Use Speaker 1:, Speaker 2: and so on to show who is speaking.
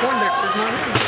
Speaker 1: One Victor's not in.